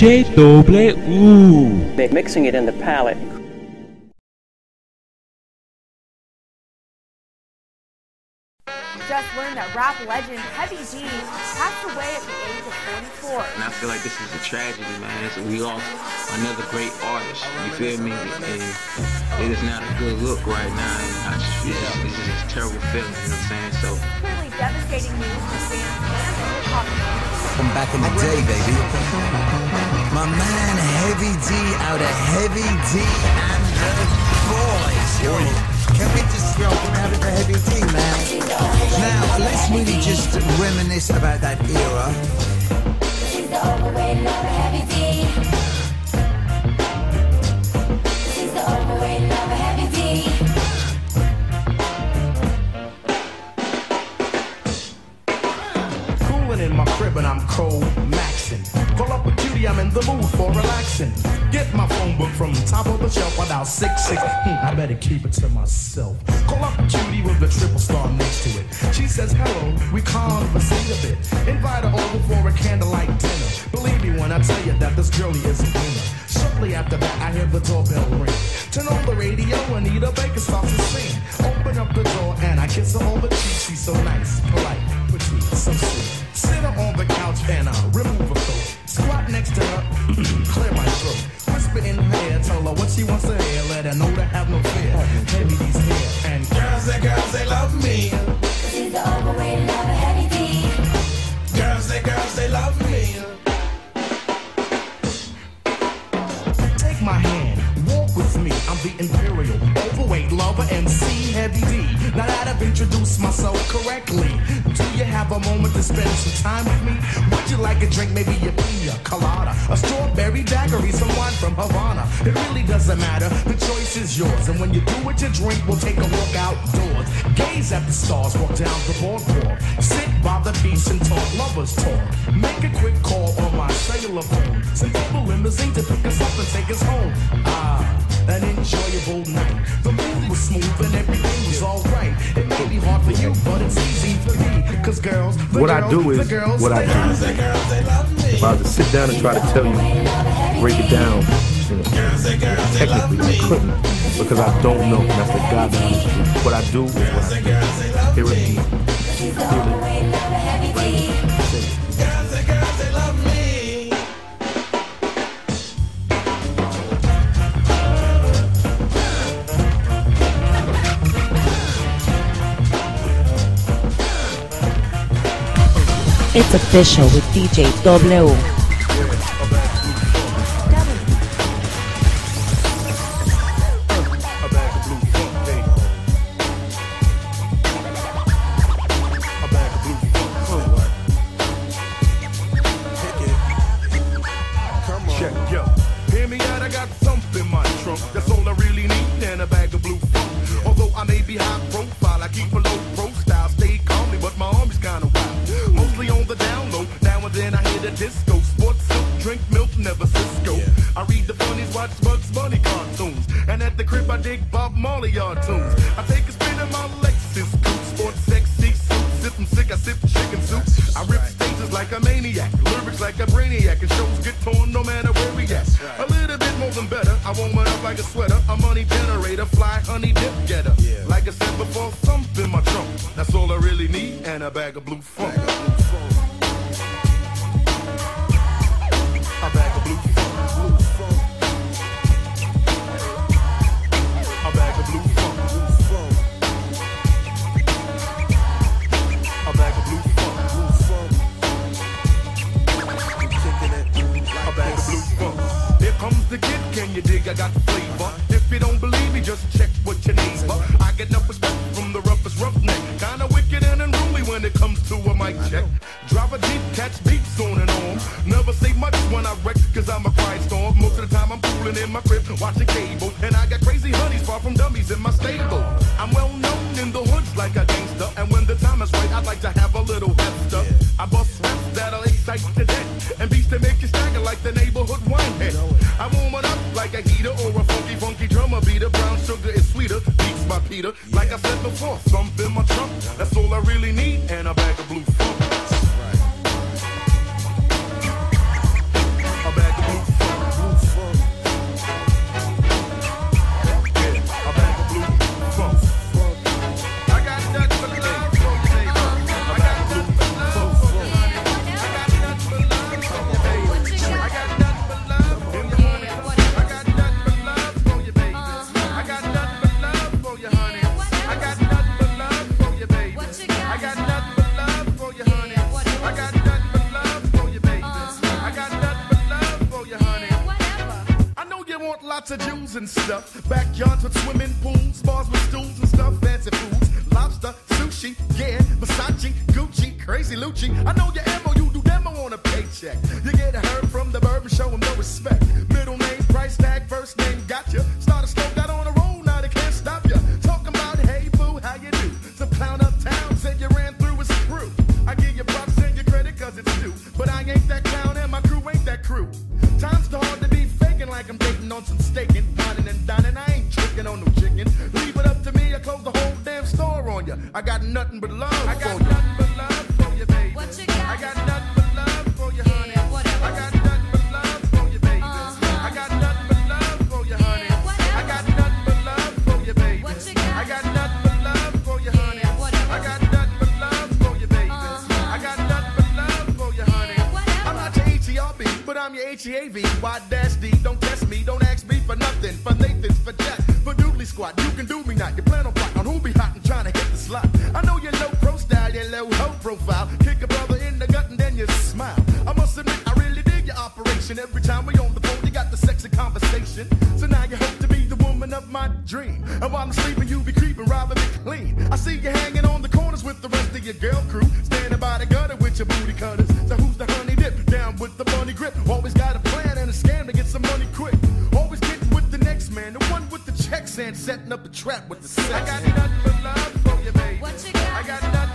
SNDJW. Mixing it in the palette just learned that rap legend Heavy D passed away at the age of 44. And I feel like this is a tragedy, man. It's, we lost another great artist. You feel me? And it is not a good look right now. And I just, it's, just, it's just a terrible feeling. You know what I'm saying? So clearly devastating news for fans and the hip hop community. From back in the day, baby. My man Heavy D out of Heavy D and the Boyz. Yo, can we just Heavy D, man? Now let's really just reminisce about that era. Cooling in my crib and I'm cold. I'm in the mood for relaxing. Get my phone book from the top of the shelf without six six. Hmm, I better keep it to myself. Call up cutie with the triple star next to it. She says hello, we conversate a bit. Invite her over for a candlelight dinner. Believe me when I tell you that this girlie is a winner. Shortly after that, I hear the doorbell ring. Turn on the radio, Anita Baker starts to sing. Open up the door and I kiss her on the cheek. She's so nice, polite, petite, so sweet. Sit her on the couch and I remove her coat. Squat next to her, clear my throat. Whisper in her ear, tell her what she wants to hear. Let her know to have no fear. Heavy these here and girls and girls they love me. She's the overweight lover, Heavy D. Girls and girls they love me. Take my hand, walk with me. I'm the imperial overweight lover MC Heavy D. Now that I've introduced myself correctly, you have a moment to spend some time with me? Would you like a drink, maybe a pina colada, a strawberry daiquiri, some wine from Havana? It really doesn't matter. The choice is yours, and when you do what you drink, we'll take a walk outdoors. Gaze at the stars, walk down the boardwalk, sit by the beach and talk lovers talk. Make a quick call on my cellular phone. Send the limousine to pick us up and take us home. Ah, an enjoyable night. The mood was smooth and everything was alright. It may be hard for you, but it's easy for me. Cause girls, the What I girls, do the is- girls, what I do love is- girls, they love me. If I was to sit down and try to tell you, break it down, you know, technically I couldn't because I don't know. And that's the goddamn truth. What I do is what I do. Hear it deep. She's the overweight It's official with DJ W. like a brainiac, and shows get torn no matter where we at. A little bit more than better. I warm it up like a sweater, a money generator, fly honey dip getter. Like I said before, something in my trunk. That's all I really need, and a bag of blue funk. I got the flavor. If you don't believe me, just check what your neighbor. I get enough respect from the roughest roughneck. Kinda wicked and unruly when it comes to a mic check. Drive a Jeep, catch beats cooling in my crib, watching cable. And I got crazy honeys far from dummies in my stable. I'm well known in the hoods like a gangster. And when the time is right, I'd like to have a little hefter. I bust raps that'll excite the dead. And beats that make you stagger like the neighborhood winehead. I warm it up like a heater or a funky, funky drummer beater. Brown sugar is sweeter, beats by Peter. Like I said before, something in my trunk. That's all I really need, and a bag of rooms and stuff. Backyards with swimming pools, bars with stools and stuff. Fancy foods, lobster, sushi, yeah, Versace, Gucci, crazy Lucci. I know your ammo, you do demo on a paycheck. but love I got nothing but love for you, baby. What you got? I got nothing but love for you, honey. Yeah, whatever. I got nothing but love for you, baby. Uh-huh. I got nothing but love for you, honey. Yeah, whatever. I got nothing but love for you, baby. What you got? I got nothing but love for you, honey. Yeah, whatever. I got nothing but love for you, baby. Uh-huh. I got nothing but love for you, honey. Yeah, whatever. I'm not your H-E-R-B, but I'm your H-E-A-V. Why dash D? Don't test me. Don't ask me for nothing. For Nathan's, for Jack, for Doodley Squad. You can do me not. You plan on plot on who be hot. While I'm sleeping, you be creeping, robbing me clean. I see you hanging on the corners with the rest of your girl crew. Standing by the gutter with your booty cutters. So who's the honey dip? Down with the bunny grip. Always got a plan and a scam to get some money quick. Always getting with the next man, the one with the checks and setting up a trap with the sex. I got nothing but love for you, baby. What you got? I got nothing.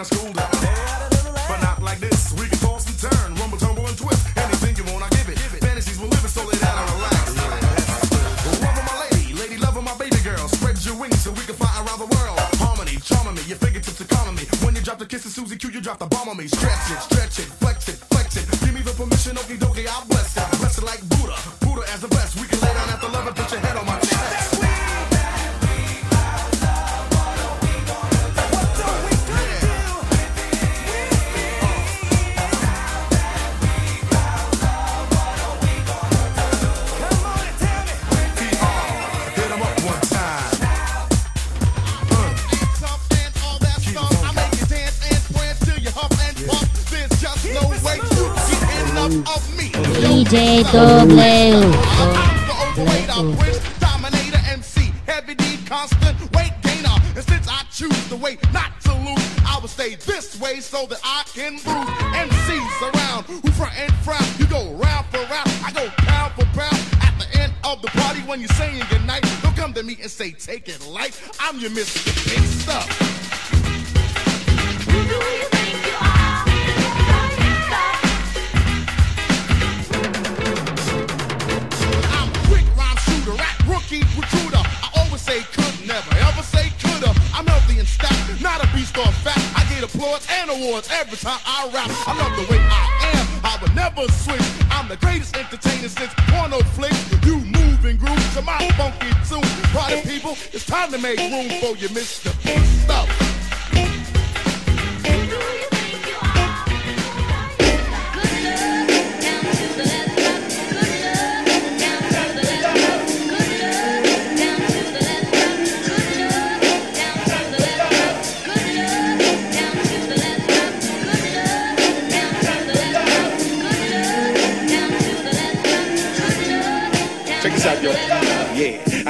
out of school since I choose the way not to lose, I will stay this way so that I can bruise MCs around who front and frown. You go round for round, I go pound for pound. At the end of the party, when you're saying goodnight, don't come to me and say take it light. I'm your Mr. Big Stuff. Rookie recruiter. I always say could, never ever say coulda. I'm healthy and stout, not a beast or fat. I get applause and awards every time I rap. I love the way I am, I would never switch. I'm the greatest entertainer since porno flicks. You move and groove to my funky tune. Party people, it's time to make room for you, Mr. Stuff.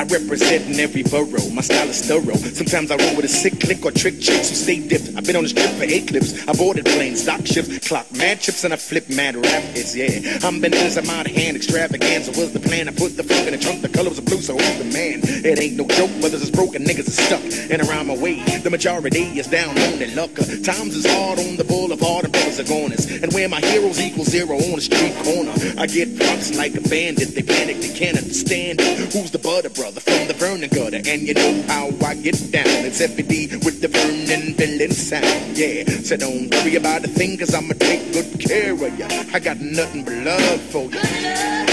I represent in every borough. My style is thorough. Sometimes I roll with a sick click or trick chicks who stay dipped. I've been on this trip for eight clips. I boarded planes, dock ships, clock mad chips, and I flip mad rap hits. Yeah, I'm bananas, I'm out of hand. Extravaganza was the plan. I put the funk in the trunk. The color was blue, so who's the man? It ain't no joke. Brothers is broken, niggas is stuck. And around my way, the majority is down on their luck. Times is hard on the boulevard, and brothers are goners. And where my heroes equal zero on the street corner, I get props like a bandit. They panic, they can't understand it. Who's the butter brother from the Vernon gutter? And you know how I get down. It's FD with the Vernon villain sound. Yeah, so don't worry about a thing, cause I'ma take good care of ya. I got nothing but love for you.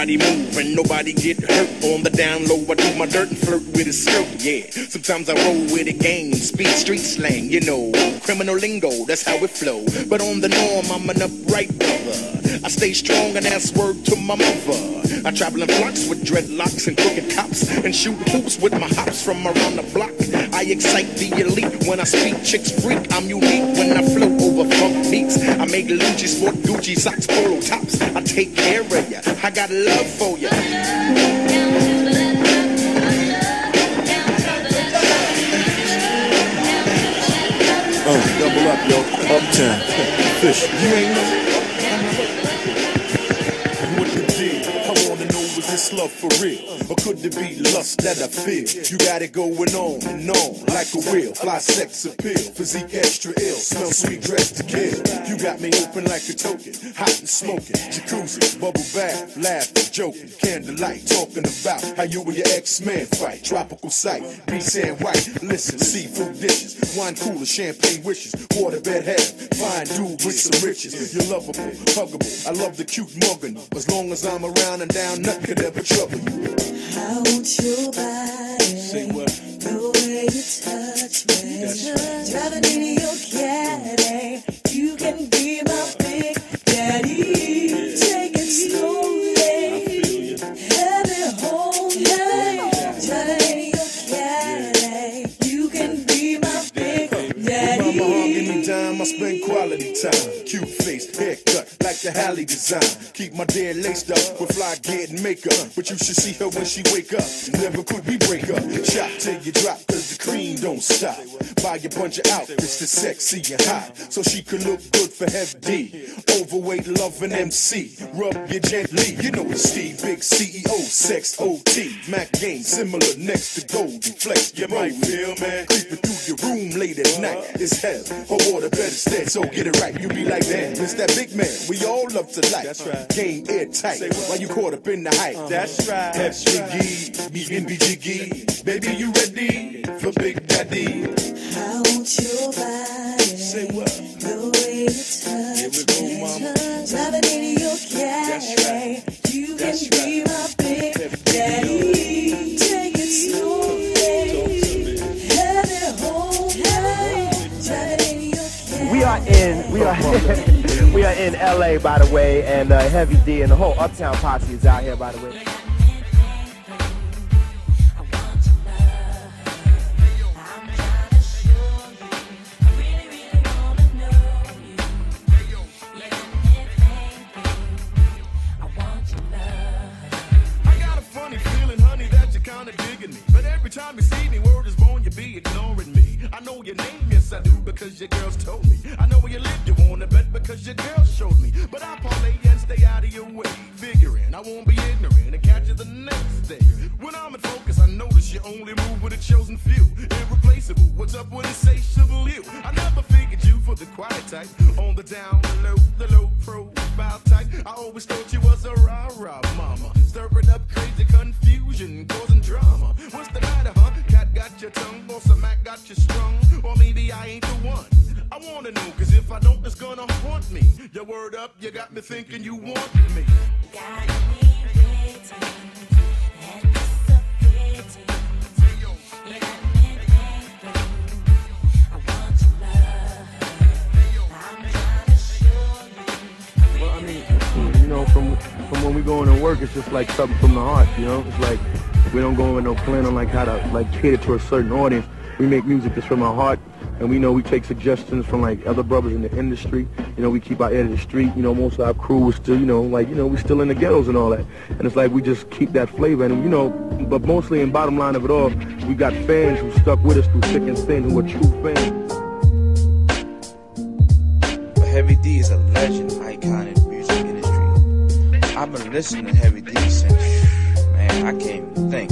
Nobody move and nobody get hurt. On the down low, I do my dirt and flirt with a skirt. Yeah, sometimes I roll with a gang, speak street slang, you know, criminal lingo, that's how it flow. But on the norm, I'm an upright brother. I stay strong and that's word to my mother. I travel in flocks with dreadlocks and crooked cops and shoot hoops with my hops from around the block. I excite the elite when I speak chicks freak. I'm unique when I flow over funk beats. I make Lucci sport Gucci socks, polo tops. I take care of ya. I got love for ya. Uh, double up, yo. Uptown. Fish. You ain't. Love for real? Or could it be lust that I feel? You got it going on and on like a wheel. Fly sex appeal, physique extra ill. Smell sweet, dress to kill. You got me open like a token, hot and smoking. Jacuzzi, bubble bath, laughing, joking. Candlelight, talking about how you and your ex-man fight. Tropical sight, beach and white. Listen, seafood dishes, wine cooler, champagne wishes. Waterbed head, fine dude with some riches. You're lovable, huggable. I love the cute mugging. As long as I'm around and down, nothing could ever trouble. I want your body. Say what? The way you touch me. Driving in your caddy. You can be my big daddy. Spend quality time. Cute face, haircut, like the Halle design. Keep my dad laced up with fly gear and makeup. But you should see her when she wake up. Never could we break up. Shot till you drop, cream don't stop. Buy a bunch of outfits that's sexy and hot, so she can look good for Heavy D. Overweight, love an MC. Rub you gently, you know it's Steve, big CEO, sex OT. Mac game similar next to Goldie Flex. You might feel, man, creeping through your room late at night. It's hell, or water better stead, so get it right. You be like, that, it's that big man. We all love to like. That's right. Game airtight. Why you caught up in the hype? That's right. That's Jiggy, me and BGG. Baby, you ready for Big Daddy? I want your body. Say what? The way you touch me. Driving in your Cadillac. You can be my big daddy. Take it slowly. Have it in We are in we are we are in LA by the way, and uh, Heavy D and the whole Uptown Posse is out here by the way. Because your girls told me. I know where you live, you wanna bet, because your girls showed me. But I parlay and stay out of your way, figuring I won't be ignorant and catch you the next day. When I'm in focus, I notice you only move with a chosen few. Irreplaceable, what's up with insatiable you? I never figured you for the quiet type. On the down, the low, the low profile type. I always thought gonna haunt me. Your word up, you got me thinking you want me. You know, from from when we go in and work, it's just like something from the heart. You know, it's like we don't go in with no plan on like how to like cater to a certain audience. We make music that's from our heart, and we know we take suggestions from like other brothers in the industry. You know, we keep our ear to the street. You know, most of our crew is still, you know, like you know, we still in the ghettos and all that. And it's like we just keep that flavor, and you know, but mostly in bottom line of it all, we got fans who stuck with us through thick and thin, who are true fans. Heavy D is a legend, icon in the music industry. I've been listening to Heavy D since, man, I can't even think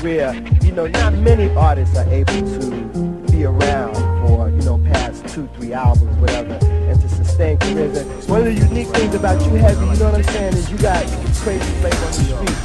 career, you know, not many artists are able to be around for, you know, past two, three albums, whatever, and to sustain careers. And one of the unique things about you, Heavy, you know what I'm saying, is you got crazy flavor on the street.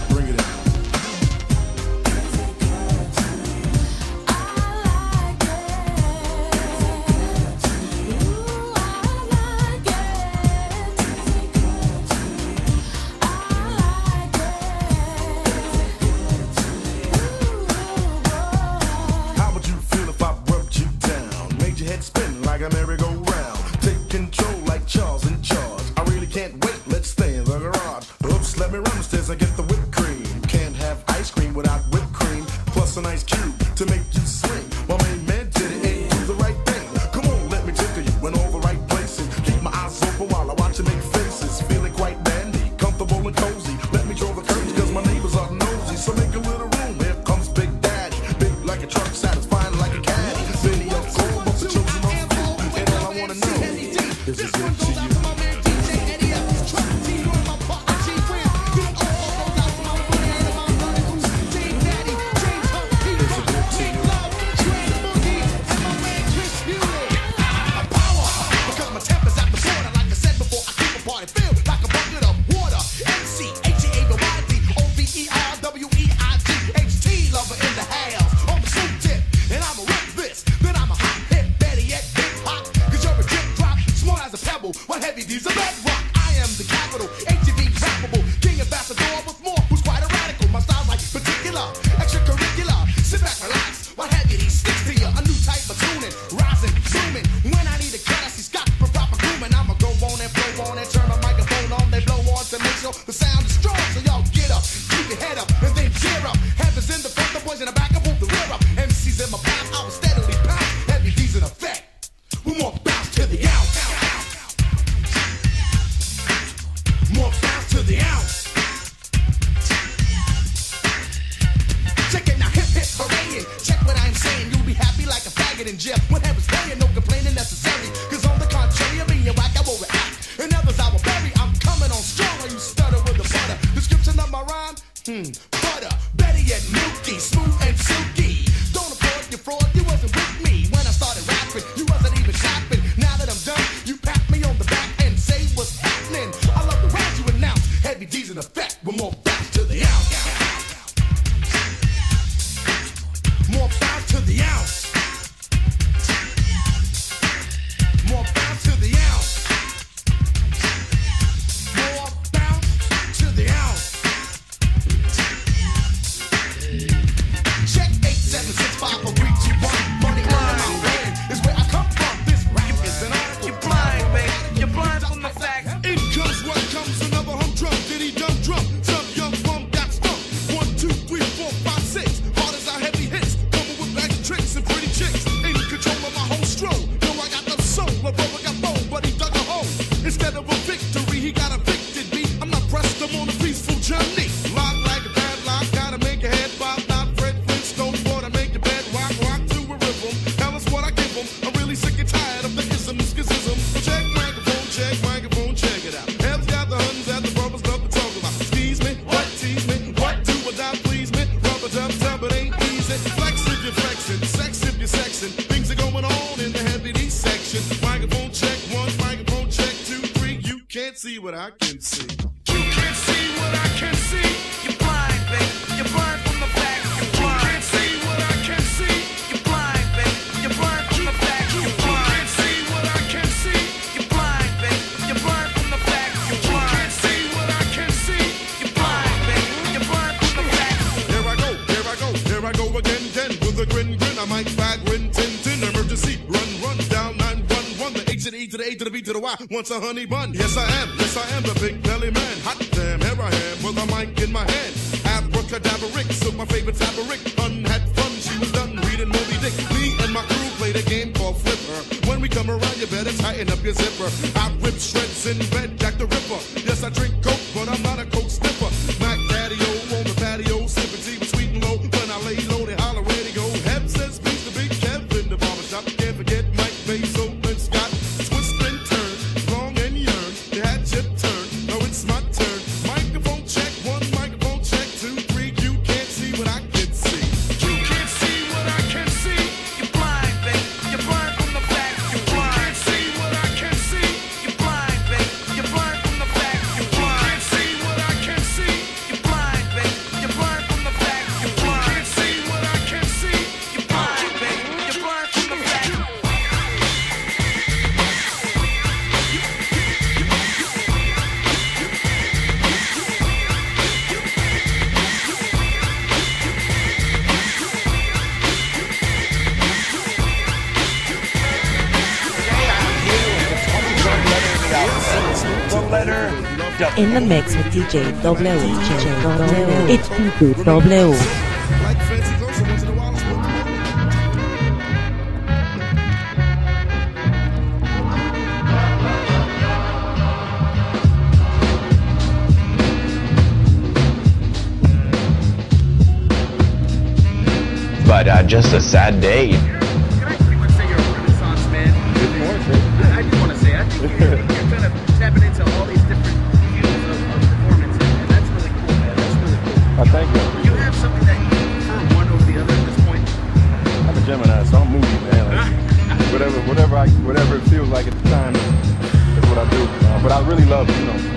I can see. You can't see what I can see. You're blind, babe. You're blind from the facts. You're blind. You can't see what I can see. You're blind, babe. You're blind from the facts. You're blind. You can't see what I can see. You're blind, babe. You're blind from the facts. You're blind. You can't see what I can see. You're blind, babe. You're blind from the facts. There I go, there I go, there I go again, again with a grin, grin. I might bag, grin, tin, tin. Emergency, run, run down nine one one. The H to the E to the A to the B to the Y. Once a honey bun, yes I am in my hand. Abracadabra, took my favorite fabric. Hun had fun, she was done reading Moby Dick. Me and my crew played a game called Flipper. When we come around, you better tighten up your zipper. I rip shreds in bed in the mix with DJ W. It's DJ W. But uh, just a sad day. Good morning. I, I want to say, I think you're, you're kind of tapping into all these different. I thank you. You have something that you prefer one over the other at this point. I'm a Gemini, so I'm moving, man. Like, whatever, whatever, I, whatever it feels like at the time is what I do. Uh, but I really love, you know.